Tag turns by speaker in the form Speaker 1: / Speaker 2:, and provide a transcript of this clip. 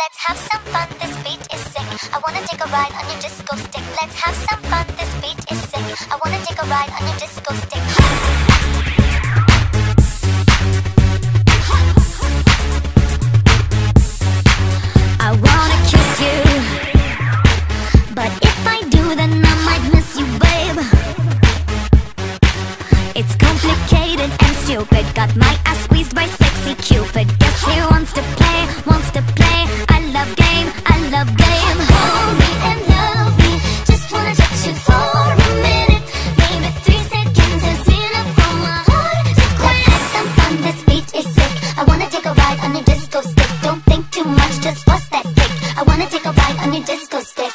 Speaker 1: Let's have some fun, this beat is sick. I wanna take a ride on your disco stick. Let's have some fun, this beat is sick. I wanna take a ride on your disco stick. It's complicated and stupid Got my ass squeezed by sexy cupid Guess he wants to